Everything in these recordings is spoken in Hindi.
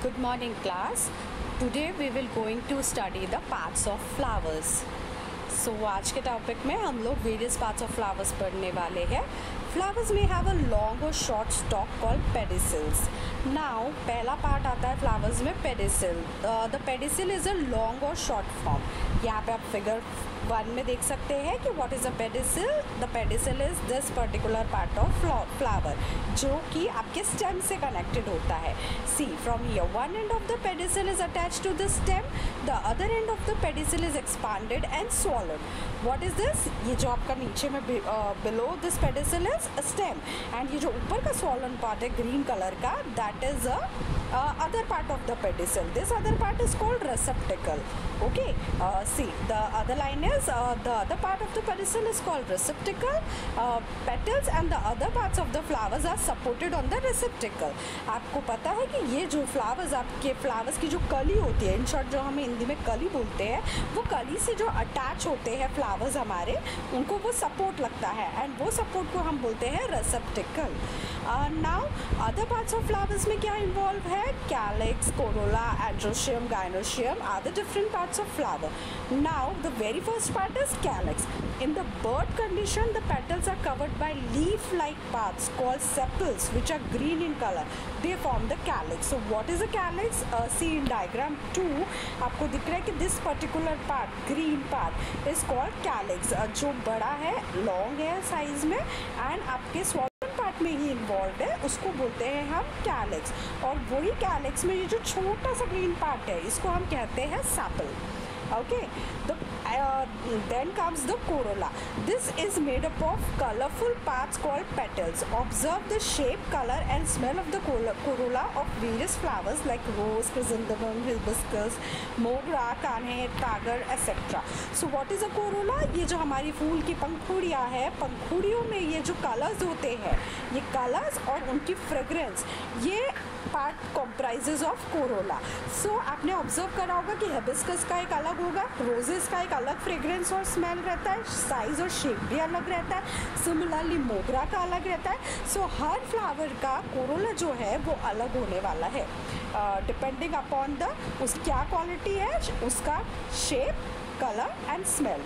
Good morning class. Today we will going to study the parts of flowers. So, आज के टॉपिक में हम लोग वेरियस पार्ट्स ऑफ़ फ्लावर्स पढ़ने वाले हैं। फ्लावर्स में हैव अ लॉन्ग और short stalk called pedicels now पहला पार्ट आता है फ्लावर्स में pedicel the pedicel is a long और शॉर्ट फॉर्म यहाँ पे आप फिगर वन में देख सकते हैं कि what is a pedicel the pedicel is this particular part of flower जो कि आपके स्टेम से कनेक्टेड होता है। See from here one end of the pedicel is attach to the stem the other end of the pedicel is expanded and coloured what is this ये जो आपका नीचे में below this pedicel is stem and ये जो ऊपर का सॉलन पार्ट है ग्रीन कलर का that is a other part of the pedicel this other part is called receptacle okay see the other line is the other part of the pedicel is called receptacle petals and the other parts of the flowers are supported on the receptacle आपको पता है कि ये जो फ्लावर्स आपके फ्लावर्स की जो कली होती है इन शॉर्ट जो हम हिंदी में कली बोलते हैं, वो कली से जो अटैच हो होते हैं फ्लावर्स हमारे, उनको वो सपोर्ट लगता है। एंड वो सपोर्ट को हम बोलते हैं receptacle now other parts of flowers में क्या इन्वॉल्व है? Calyx corolla androecium gynoecium other different parts of flower now the very first part is calyx in the bud condition the petals are covered by leaf like parts called sepals which are green in colour they form the calyx so what is a calyx see in diagram to आपको दिख रहा है कि this particular part green part is called uh, जो बड़ा है लॉन्ग है साइज़ में एंड आपके स्वर्ण पार्ट में ही इन्वॉल्व है उसको बोलते हैं हम कैलिक्स और वही कैलिक्स में ये जो छोटा सा ग्रीन पार्ट है इसको हम कहते हैं sepal okay the uh, then comes the corolla this is made up of colorful parts called petals observe the shape color and smell of the corolla of various flowers like rose chrysanthemum hibiscus mogra कान्हे टागर etc so what is a corolla ये जो हमारी फूल की पंखुड़ियाँ है पंखुड़ियों में ये जो कलर्स होते हैं ये कलर्स और उनकी फ्रेग्रेंस ये part comprises of corolla so आपने ऑब्ज़र्व करा होगा कि हेबिस्कस का एक अलग होगा रोजेस का एक अलग फ्रेग्रेंस और स्मेल रहता है साइज़ और शेप भी अलग रहता है सिमिलरली मोगरा का अलग रहता है। सो so, हर फ्लावर का कोरोला जो है वो अलग होने वाला है। डिपेंडिंग अपॉन द उस क्या क्वालिटी है उसका shape colour and smell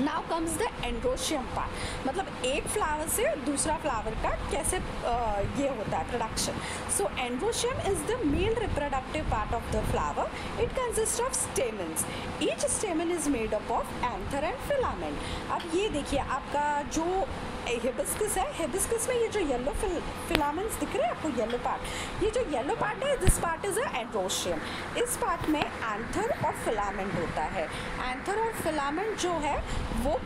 now comes the androecium part मतलब एक फ्लावर से दूसरा फ्लावर का कैसे ये होता है production so androecium is the male reproductive part of the flower it consist of stamens each stamen is made up of anther and filament अब ये देखिए आपका जो हिबिस्कस है हिबिस्कस में ये जो येलो फिल, फिलामेंट्स दिख रहे हैं आपको येलो पार्ट ये जो येलो पार्ट है this part is a androecium इस पार्ट में एंथर और फिलामेंट होता है. एंथर और फिलामेंट जो है वो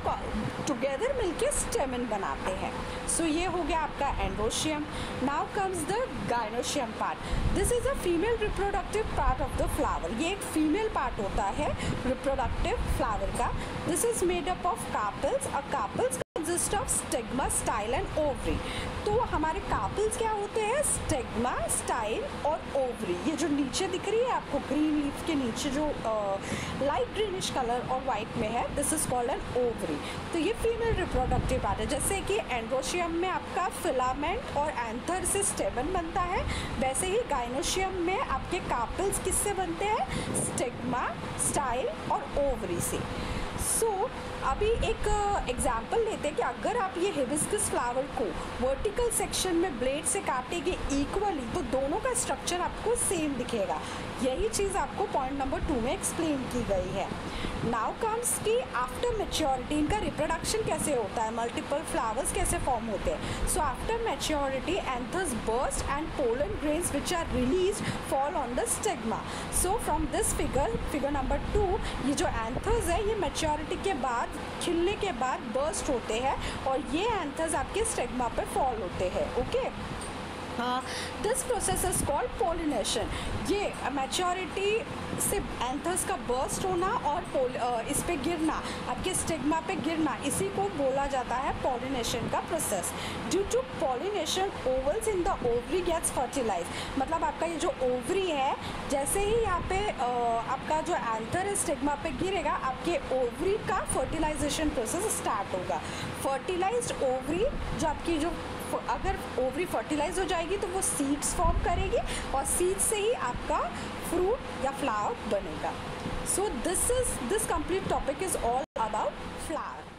टुगेदर मिलके स्टेमिन बनाते हैं। सो so, ये हो गया आपका androecium now comes the gynoecium part this is a female reproductive part of the flower ये एक फीमेल पार्ट होता है रिप्रोडक्टिव फ्लावर का। This is made up of carpels a carpels consist of stigma, style and ovary. तो हमारे कापल्स क्या होते हैं? स्टेगमा, स्टाइल और ओवरी। ये जो नीचे दिख रही है आपको, ग्रीन लीफ के नीचे जो लाइट ग्रीनिश कलर और वाइट में है this is called an ovary तो ये फीमेल रिप्रोडक्टिव पार्ट है जैसे कि एंड्रोशियम में आपका फिलामेंट और एंथर से स्टेबन बनता है, वैसे ही गाइनोशियम में आपके कापल्स किससे बनते हैं? स्टेगमा स्टाइल और ओवरी से। सो so, अभी एक एग्ज़ाम्पल लेते हैं कि अगर आप ये हिबिस्कस फ्लावर को वर्टिकल सेक्शन में ब्लेड से काटेंगे इक्वली तो दोनों का स्ट्रक्चर आपको सेम दिखेगा। यही चीज़ आपको पॉइंट नंबर टू में एक्सप्लेन की गई है। नाउ कम्स कि आफ्टर मेच्योरिटी इनका रिप्रोडक्शन कैसे होता है? मल्टीपल फ्लावर्स कैसे फॉर्म होते हैं? So after maturity anthers burst and pollen grains which are release fall on the stigma so from this figure figure number two ये जो एंथर्स है ये मेच्योरिटी के बाद खिलने के बाद बर्स्ट होते हैं और ये एंथर्स आपके स्टेगमा पर फॉल होते हैं okay this process is called pollination ये मैच्योरिटी से एंथर्स का बर्स्ट होना और uh, इस पर गिरना आपके स्टिग्मा पे गिरना इसी को बोला जाता है पॉलिनेशन का process due to pollination ovules in the ovary gets fertilize मतलब आपका ये जो ओवरी है जैसे ही यहाँ पे आपका जो एंथर है स्टिग्मा पे गिरेगा आपके ओवरी का फर्टिलाइजेशन प्रोसेस स्टार्ट होगा. फर्टिलाइज्ड ओवरी जो आपकी जो अगर ओवरी फर्टिलाइज हो जाएगी तो वो सीड्स फॉर्म करेगी और सीड्स से ही आपका फ्रूट या फ्लावर बनेगा. So this is this complete topic is all about flower